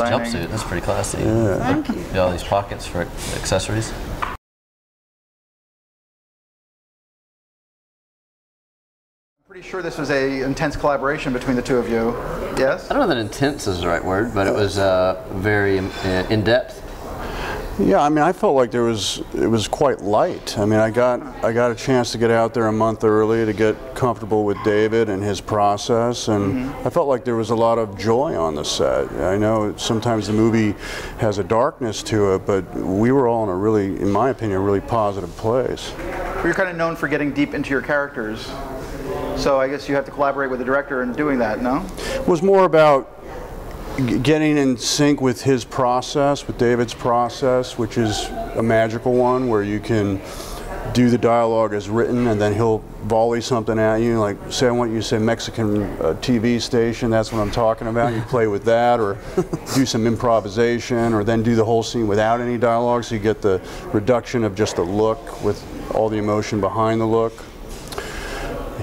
jumpsuit. That's pretty classy. Thank you. Got all these pockets for accessories. I'm pretty sure this was a intense collaboration between the two of you. Yes? I don't know that intense is the right word, but it was uh, very uh, in depth. Yeah, I mean, I felt like there was it was quite light. I mean, I got I got a chance to get out there a month early to get comfortable with David and his process, and mm-hmm. I felt like there was a lot of joy on the set. I know sometimes the movie has a darkness to it, but we were all in a really, in my opinion, a really positive place. You're kind of known for getting deep into your characters. So I guess you have to collaborate with the director in doing that, no? It was more about getting in sync with his process, with David's process, which is a magical one where you can do the dialogue as written and then he'll volley something at you like say I want you to say Mexican uh, TV station that's what I'm talking about you play with that or do some improvisation or then do the whole scene without any dialogue so you get the reduction of just the look with all the emotion behind the look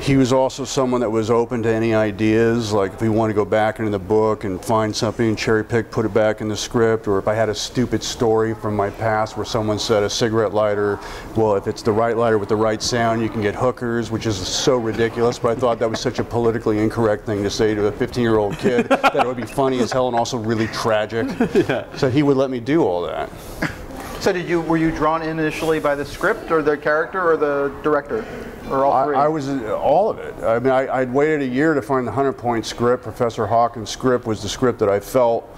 he was also someone that was open to any ideas, like if we want to go back into the book and find something, cherry pick, put it back in the script, or if I had a stupid story from my past where someone said a cigarette lighter, well, if it's the right lighter with the right sound, you can get hookers, which is so ridiculous, but I thought that was such a politically incorrect thing to say to a 15 year old kid that it would be funny as hell and also really tragic. So he would let me do all that. So did you were you drawn in initially by the script or the character or the director? Or all I, three? I was uh, all of it. I mean, I, I'd waited a year to find the 100 point script. Professor Hawkins' script was the script that I felt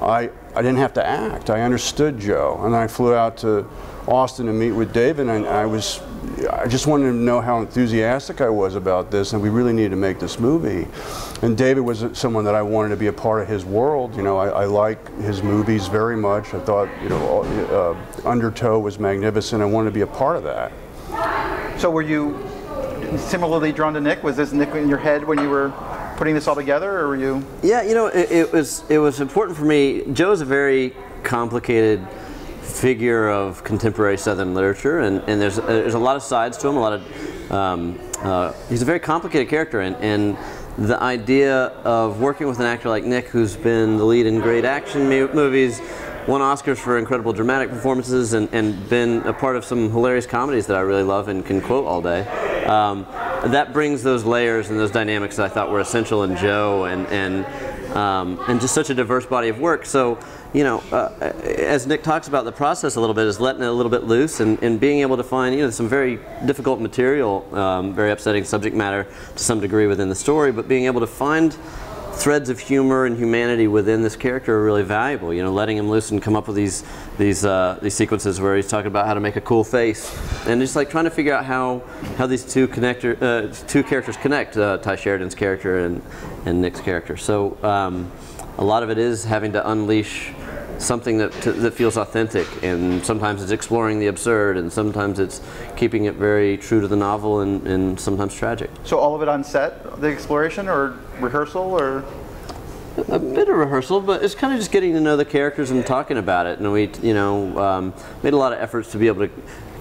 I, I didn't have to act. I understood Joe. And I flew out to Austin to meet with David, and I was, I just wanted to know how enthusiastic I was about this, and we really needed to make this movie. And David was someone that I wanted to be a part of his world. You know, I, I like his movies very much. I thought, you know, uh, Undertow was magnificent. I wanted to be a part of that. So were you similarly drawn to Nick? Was this Nick in your head when you were putting this all together, or were you? Yeah, you know, it, it was it was important for me. Joe's a very complicated figure of contemporary Southern literature, and, and there's there's a lot of sides to him. A lot of um, uh, he's a very complicated character, and, and the idea of working with an actor like Nick, who's been the lead in great action movies, won Oscars for incredible dramatic performances, and, and been a part of some hilarious comedies that I really love and can quote all day. Um, that brings those layers and those dynamics that I thought were essential in Joe, and and um, and just such a diverse body of work. So, you know, uh, as Nick talks about the process a little bit, is letting it a little bit loose and, and being able to find, you know, some very difficult material, um, very upsetting subject matter to some degree within the story, but being able to find threads of humor and humanity within this character are really valuable. You know, letting him loose and come up with these these uh, these sequences where he's talking about how to make a cool face, and just like trying to figure out how how these two connector uh, two characters connect. Uh, Tye Sheridan's character and and Nick's character. So um, a lot of it is having to unleash something that that feels authentic, and sometimes it's exploring the absurd, and sometimes it's keeping it very true to the novel, and, and sometimes tragic. So all of it on set, the exploration, or rehearsal, or a bit of rehearsal, but it's kind of just getting to know the characters and talking about it. And we, you know, um, made a lot of efforts to be able to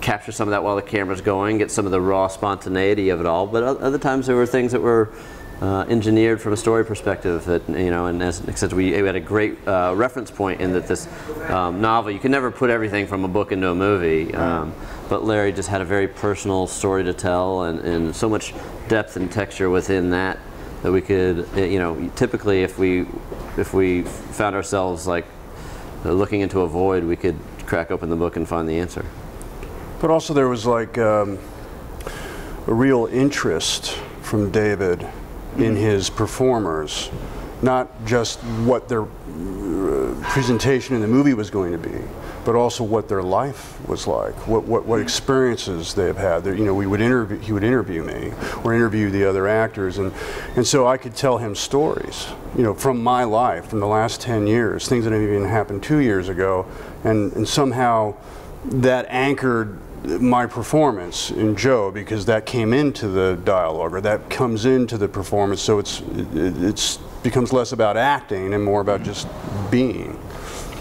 capture some of that while the camera's going, get some of the raw spontaneity of it all. But other times there were things that were uh, engineered from a story perspective. That you know, and as Nick said, we, we had a great uh, reference point in that this um, novel. You can never put everything from a book into a movie. Um, but Larry just had a very personal story to tell, and, and so much depth and texture within that that we could, uh, you know, typically if we if we found ourselves like looking into a void, we could crack open the book and find the answer. But also there was like um, a real interest from David in his performers, not just what their uh, presentation in the movie was going to be, but also what their life was like, what, what, what experiences they've had. You know, we would interview, he would interview me or interview the other actors, and, and so I could tell him stories, you know, from my life, from the last 10 years, things that have even happened two years ago, and, and somehow that anchored my performance in Joe because that came into the dialogue or that comes into the performance so it's it, it's becomes less about acting and more about just being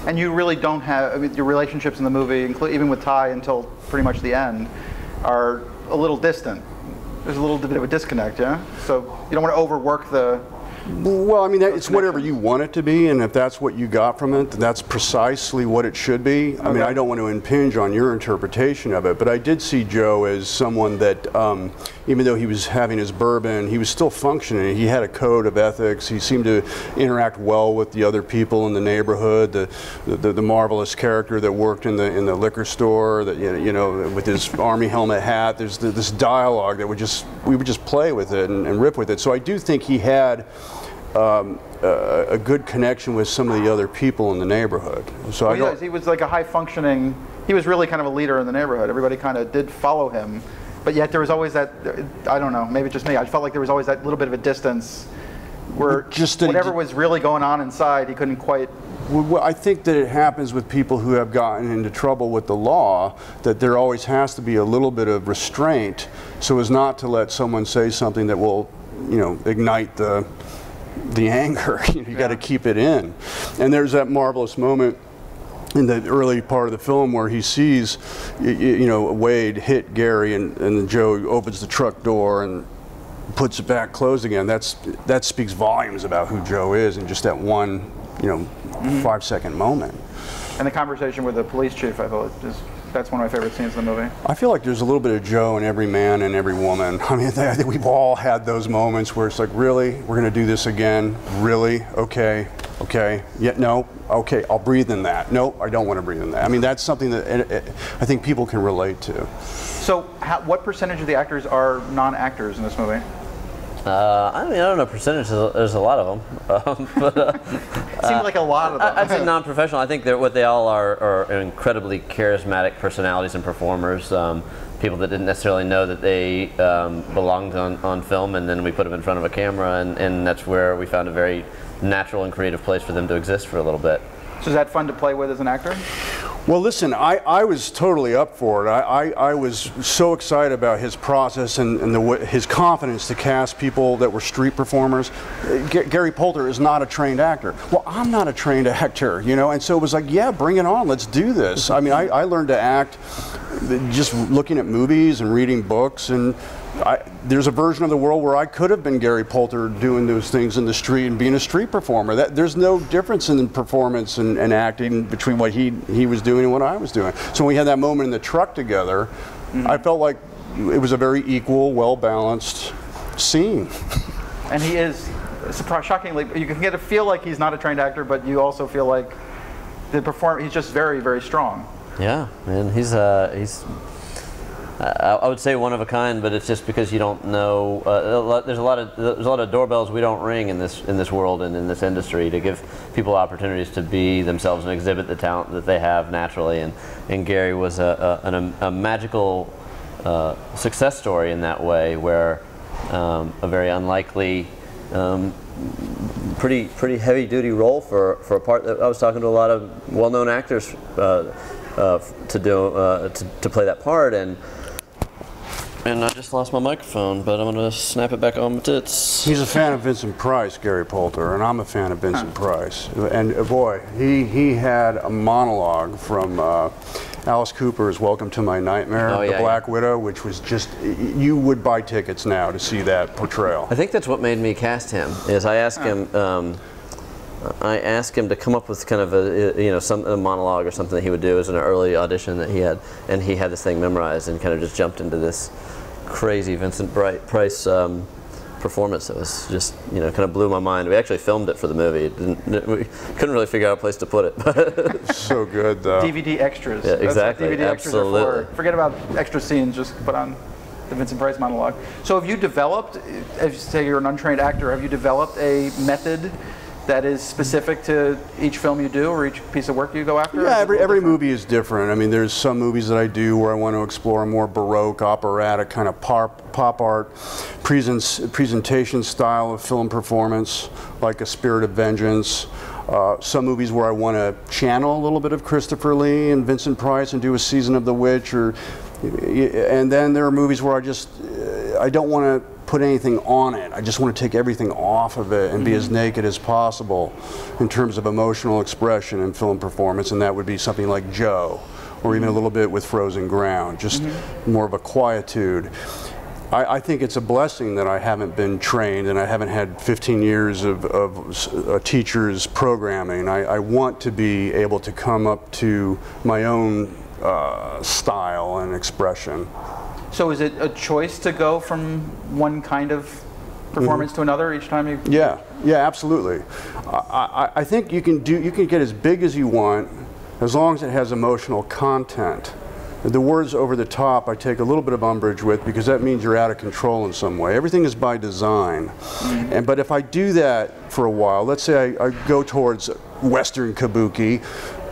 and you really don't have. I mean, your relationships in the movie, even with Tye until pretty much the end, are a little distant. There's a little bit of a disconnect, yeah. So you don't want to overwork the Well, I mean, that, it's whatever you want it to be, and if that's what you got from it, that's precisely what it should be. I mean, I don't want to impinge on your interpretation of it, but I did see Joe as someone that, um, even though he was having his bourbon, he was still functioning. He had a code of ethics. He seemed to interact well with the other people in the neighborhood. The the, the marvelous character that worked in the in the liquor store, that you know, you know with his army helmet hat. There's th- this dialogue that would just we would just play with it and, and rip with it. So I do think he had um, a, a good connection with some of the other people in the neighborhood. So I Well, was, he was like a high functioning. He was really kind of a leader in the neighborhood. Everybody kind of did follow him, but yet there was always that. I don't know. Maybe just me. I felt like there was always that little bit of a distance where Just whatever was really going on inside, he couldn't quite. Well, I think that it happens with people who have gotten into trouble with the law, that there always has to be a little bit of restraint so as not to let someone say something that will, you know, ignite the, the anger. you know, you got to keep it in. And there's that marvelous moment in the early part of the film where he sees, you know, Wade hit Gary and, and Joe opens the truck door and puts it back closed again. That's, that speaks volumes about who Joe is in just that one, you know, mm-hmm. five second moment. And the conversation with the police chief, I thought, is that's one of my favorite scenes in the movie. I feel like there's a little bit of Joe in every man and every woman. I mean, I think we've all had those moments where it's like, really, we're going to do this again? Really? Okay, okay. Yeah, no, okay, I'll breathe in that. No, I don't want to breathe in that. I mean, that's something that uh, uh, I think people can relate to. So, how, what percentage of the actors are non-actors in this movie? Uh, I mean, I don't know percentage. There's a, lot of them, um, but uh, It seemed like a lot of them. I, I'd say non-professional. I think that what they all are are incredibly charismatic personalities and performers. Um, people that didn't necessarily know that they um, belonged on, on film, and then we put them in front of a camera, and, and that's where we found a very natural and creative place for them to exist for a little bit. So, is that fun to play with as an actor? Well, listen, I, I was totally up for it. I, I, I was so excited about his process and, and the, his confidence to cast people that were street performers. Uh, G- Gary Poulter is not a trained actor. Well, I'm not a trained actor, you know, and so it was like, yeah, bring it on, let's do this. I mean, I, I learned to act just looking at movies and reading books and I, there's a version of the world where I could have been Gary Poulter doing those things in the street and being a street performer. That, there's no difference in performance and, and acting between what he, he was doing and what I was doing. So when we had that moment in the truck together, mm-hmm. I felt like it was a very equal, well balanced scene. And he is, surprise, shockingly, you can get to feel like he's not a trained actor, but you also feel like the perform. He's just very, very strong. Yeah, man, he's uh, he's. I I would say one of a kind, but it's just because you don't know. Uh, there's a lot of there's a lot of doorbells we don't ring in this in this world and in this industry to give people opportunities to be themselves and exhibit the talent that they have naturally. And and Gary was a a, an, a magical uh, success story in that way, where um, a very unlikely. Um, pretty pretty heavy duty role for, for a part that I was talking to a lot of well known actors uh, to do uh, to, to play that part and and I just lost my microphone but I'm gonna snap it back on my tits. He's a fan of Vincent Price, Gary Poulter, and I'm a fan of Vincent Price. And uh, boy, he, he had a monologue from uh, Alice Cooper's Welcome to My Nightmare, Oh, The yeah, Black Widow, which was just, you would buy tickets now to see that portrayal. I think that's what made me cast him. Is I asked him, um, I asked him to come up with kind of a you know some a monologue or something that he would do as an early audition that he had, and he had this thing memorized and kind of just jumped into this crazy Vincent Bright Price um, performance that was just you know kind of blew my mind. We actually filmed it for the movie. Didn't, we couldn't really figure out a place to put it. so good, though. DVD extras. Yeah, That's what exactly, DVD extras are absolutely. for. Forget about extra scenes. Just put on the Vincent Price monologue. So, have you developed, as you say, you're an untrained actor. Have you developed a method that is specific to each film you do or each piece of work you go after? Yeah, every, every movie is different. I mean, there's some movies that I do where I want to explore a more baroque, operatic kind of pop, pop art presentation style of film performance, like A Spirit of Vengeance. Uh, some movies where I want to channel a little bit of Christopher Lee and Vincent Price and do a season of The Witch, or and then there are movies where I just uh, I don't want to put anything on it. I just want to take everything off of it and be as mm-hmm. naked as possible in terms of emotional expression and film performance, and that would be something like Joe, or even a mm-hmm. little bit with Frozen Ground, just mm-hmm. more of a quietude. I, I think it's a blessing that I haven't been trained and I haven't had 15 years of, of teacher's programming. I, I want to be able to come up to my own uh, style and expression. So is it a choice to go from one kind of performance mm-hmm. to another each time you? Yeah, yeah, absolutely. I, I, I think you can do you can get as big as you want as long as it has emotional content. The words over the top I take a little bit of umbrage with because that means you're out of control in some way. Everything is by design. Mm-hmm. And but if I do that for a while, let's say I, I go towards Western kabuki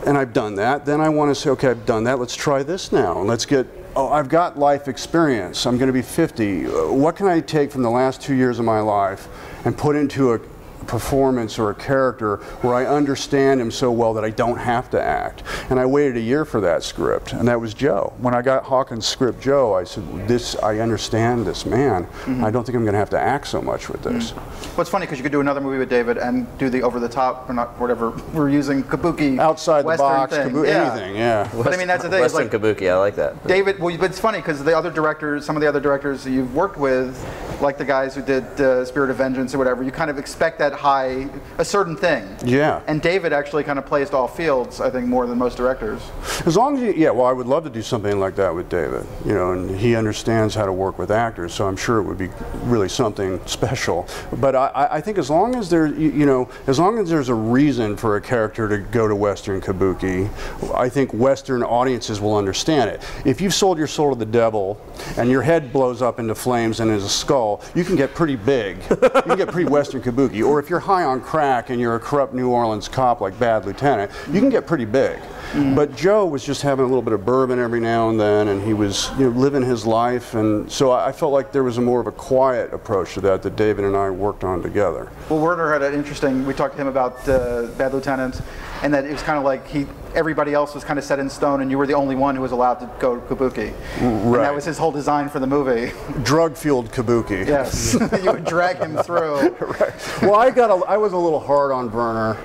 and I've done that, then I want to say, okay, I've done that, let's try this now. And let's get oh, I've got life experience. I'm going to be 50. Uh, What can I take from the last two years of my life and put into a performance or a character where I understand him so well that I don't have to act? And I waited a year for that script, and that was Joe. When I got Hawkins' script, Joe, I said, "This, I understand this man. Mm-hmm. I don't think I'm going to have to act so much with this." Mm-hmm. Well, it's funny because you could do another movie with David and do the over the top or not whatever we're using kabuki Outside the box, thing. kabu- Yeah. anything, yeah. But I mean that's the thing. It's Western like Kabuki, I like that. David, well, but it's funny because the other directors, some of the other directors that you've worked with, like the guys who did uh, Spirit of Vengeance or whatever, you kind of expect that high, a certain thing. Yeah. And David actually kind of plays to all fields, I think, more than most directors. As long as you, yeah, well, I would love to do something like that with David, you know, and he understands how to work with actors, so I'm sure it would be really something special. But I- I, think as long as there, you, you know, as long as there's a reason for a character to go to Western Kabuki, I think Western audiences will understand it. If you've sold your soul to the devil and your head blows up into flames and is a skull, you can get pretty big. you can get pretty Western Kabuki. Or if you're high on crack and you're a corrupt New Orleans cop like Bad Lieutenant, you can get pretty big. But Joe was just having a little bit of bourbon every now and then, and he was you know, living his life, and so I I felt like there was a more of a quiet approach to that that David and I worked on together. Well, Werner had an interesting. We talked to him about uh, Bad Lieutenant, and that it was kind of like he, everybody else was kind of set in stone, and you were the only one who was allowed to go to Kabuki. And that was his whole design for the movie. Drug-fueled Kabuki. Yes, you would drag him through. right. well, I got a, I was a little hard on Werner.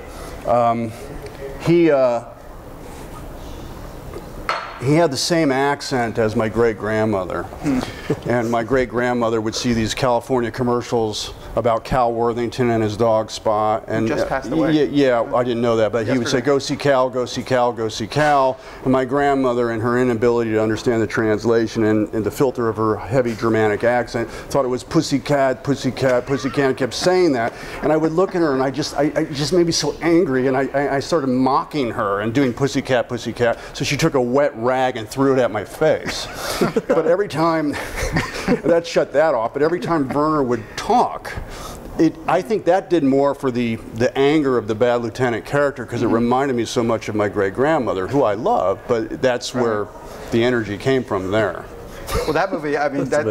Um, he uh, he had the same accent as my great grandmother, hmm. and my great grandmother would see these California commercials about Cal Worthington and his dog Spot. And just passed away. Yeah, yeah, I didn't know that, but he would say, "Go see Cal, go see Cal, go see Cal." And my grandmother, in her inability to understand the translation and, and the filter of her heavy Germanic accent, thought it was "pussycat, pussycat, pussycat," and kept saying that. And I would look at her, and I just, I, I just made me so angry, and I, I, I started mocking her and doing "pussycat, pussycat." So she took a wet rag and threw it at my face. but every time, that shut that off. But every time Werner would talk. It, I think that did more for the, the anger of the bad lieutenant character because it mm-hmm. reminded me so much of my great grandmother, who I love, but that's where the energy came from there. Well, that movie, I mean, that,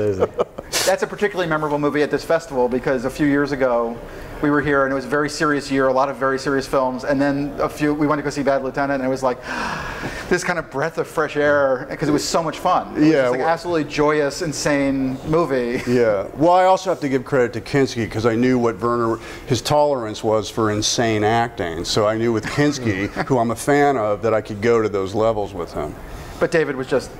that's a particularly memorable movie at this festival because a few years ago we were here and it was a very serious year, a lot of very serious films, and then a few we went to go see Bad Lieutenant and it was like this kind of breath of fresh air because it was so much fun. It was Yeah, just like well- absolutely joyous, insane movie. Yeah. Well, I also have to give credit to Kinski because I knew what Werner, his tolerance was for insane acting. So I knew with Kinski, who I'm a fan of, that I could go to those levels with him. But David was just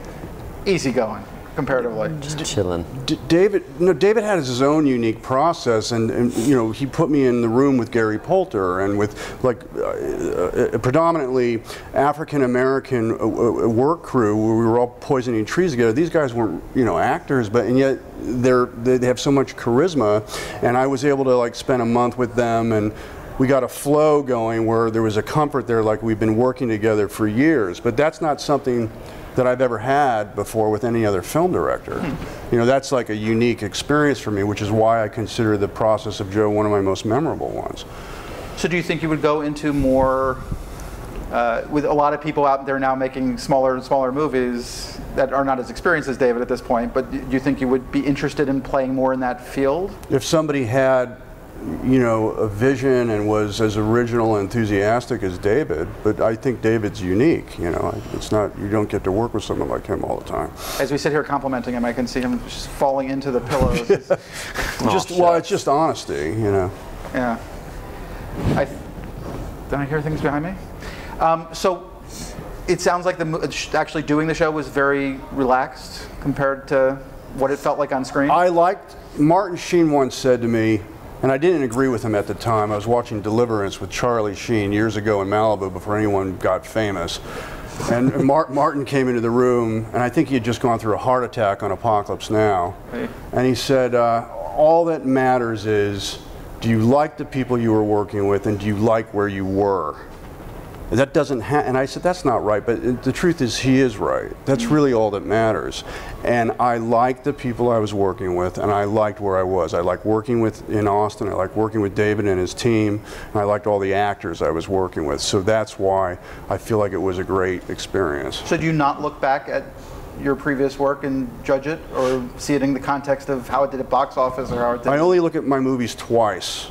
easygoing comparatively. Just chilling. D- David, no, David had his own unique process, and, and you know he put me in the room with Gary Poulter and with like uh, uh, predominantly African American uh, uh, work crew where we were all poisoning trees together. These guys weren't you know actors, but and yet they're they they have so much charisma, and I was able to like spend a month with them and. We got a flow going where there was a comfort there, like we've been working together for years. But that's not something that I've ever had before with any other film director. You know, that's like a unique experience for me, which is why I consider the process of Joe one of my most memorable ones. So do you think you would go into more uh, with a lot of people out there now making smaller and smaller movies that are not as experienced as David at this point, but do you think you would be interested in playing more in that field? If somebody had, you know, a vision and was as original and enthusiastic as David, but I think David's unique, you know, it's not, you don't get to work with someone like him all the time. As we sit here complimenting him, I can see him just falling into the pillows. just, well, it's just honesty, you know. yeah. I, did I hear things behind me? Um, so it sounds like the mo- actually doing the show was very relaxed compared to what it felt like on screen? I liked, Martin Sheen once said to me, and I didn't agree with him at the time. I was watching Deliverance with Charlie Sheen years ago in Malibu before anyone got famous. And Mar- Martin came into the room, and I think he had just gone through a heart attack on Apocalypse Now. Hey. And he said, uh, All that matters is do you like the people you were working with, and do you like where you were? That doesn't ha- and I said, that's not right, but it- the truth is, he is right. That's mm. really all that matters. And I liked the people I was working with, and I liked where I was. I liked working with in Austin, I liked working with David and his team, and I liked all the actors I was working with. So that's why I feel like it was a great experience. so do you not look back at your previous work and judge it, or see it in the context of how it did at box office or how it did? I only look at my movies twice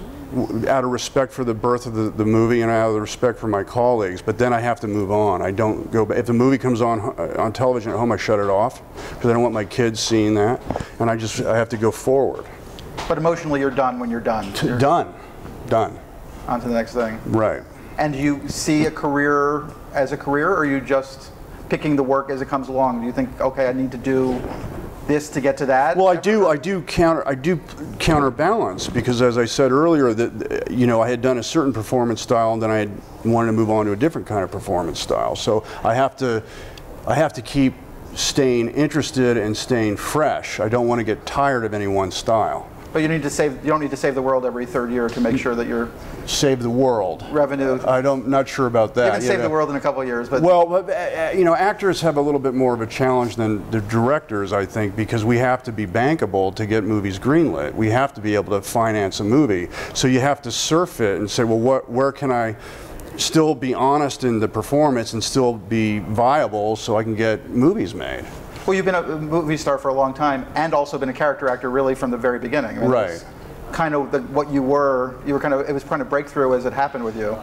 out of respect for the birth of the, the movie and out of respect for my colleagues, but then I have to move on. I don't go back. If the movie comes on uh, on television at home, I shut it off because I don't want my kids seeing that, and I just I have to go forward. But emotionally, you're done when you're done. You're Done. Done. on to the next thing. Right. And do you see a career as a career, or are you just picking the work as it comes along? Do you think, okay, I need to do this to get to that? Well, I do. I do counter. I do counterbalance because, as I said earlier, that you know I had done a certain performance style, and then I had wanted to move on to a different kind of performance style. So I have to, I have to keep staying interested and staying fresh. I don't want to get tired of any one style. But you need to save. You don't need to save the world every third year to make sure that you're Save the world. revenue. I don't. Not sure about that. you can save the world in a couple of years, but Well, uh, uh, you know, actors have a little bit more of a challenge than the directors, I think, because we have to be bankable to get movies greenlit. We have to be able to finance a movie. So you have to surf it and say, well, what, where can I still be honest in the performance and still be viable so I can get movies made? Well, you've been a movie star for a long time, and also been a character actor really from the very beginning. I mean, Right. Kind of the, what you were. You were kind of. It was kind of breakthrough as it happened with you.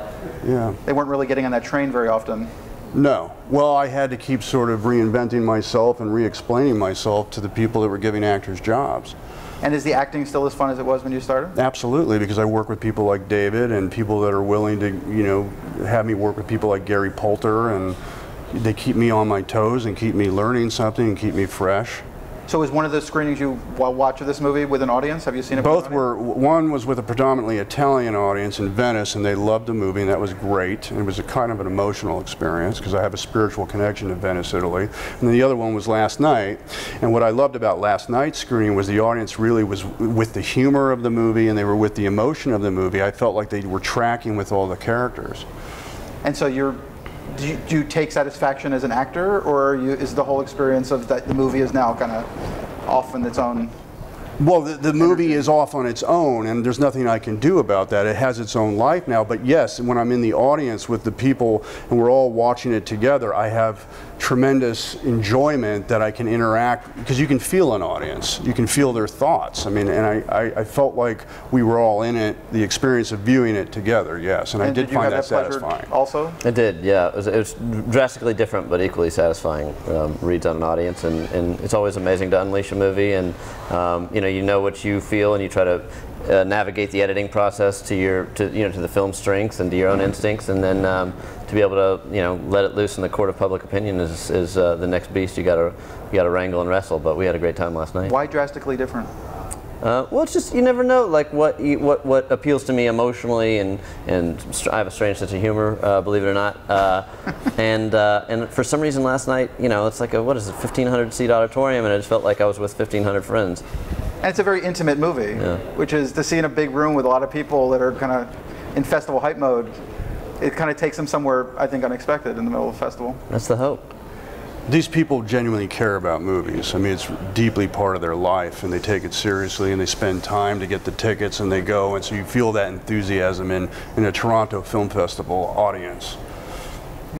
Yeah. They weren't really getting on that train very often. No. Well, I had to keep sort of reinventing myself and re explaining myself to the people that were giving actors jobs. And is the acting still as fun as it was when you started? Absolutely, because I work with people like David and people that are willing to, you know, have me work with people like Gary Poulter, and they keep me on my toes and keep me learning something and keep me fresh. So was one of the screenings you wa- watch of this movie with an audience? Have you seen it? Both were, one was with a predominantly Italian audience in Venice, and they loved the movie, and that was great. And it was a kind of an emotional experience because I have a spiritual connection to Venice, Italy. And then the other one was last night. And what I loved about last night's screening was the audience really was with the humor of the movie and they were with the emotion of the movie. I felt like they were tracking with all the characters. And so you're. Do you, do you take satisfaction as an actor, or you, is the whole experience of that the movie is now kind of off on its own? Well, the, the movie is off on its own, and there's nothing I can do about that. It has its own life now. But yes, when I'm in the audience with the people and we're all watching it together, I have tremendous enjoyment that I can interact because you can feel an audience, you can feel their thoughts. I mean, and I, I, I felt like we were all in it, the experience of viewing it together. Yes, and, I And did, find that, that, satisfying. also? It did, yeah. It was, it was drastically different, but equally satisfying um, reads on an audience, and, and it's always amazing to unleash a movie, and um, you know, you know what you feel, and you try to uh, navigate the editing process to your, to you know, to the film strengths and to your own instincts, and then um, to be able to, you know, let it loose in the court of public opinion is, is uh, the next beast you got to, you got to wrangle and wrestle. But we had a great time last night. Why drastically different? Uh, well, it's just you never know, like what you, what what appeals to me emotionally, and and I have a strange sense of humor, uh, believe it or not. Uh, and uh, and for some reason last night, you know, it's like a what is it, 1500 seat auditorium, and it just felt like I was with 1500 friends. And it's a very intimate movie, Yeah. which is to see in a big room with a lot of people that are kind of in festival hype mode. It kind of takes them somewhere, I think, unexpected in the middle of a festival. That's the hope. These people genuinely care about movies. I mean, it's deeply part of their life, and they take it seriously, and they spend time to get the tickets, and they go, and so you feel that enthusiasm in, in a Toronto Film Festival audience.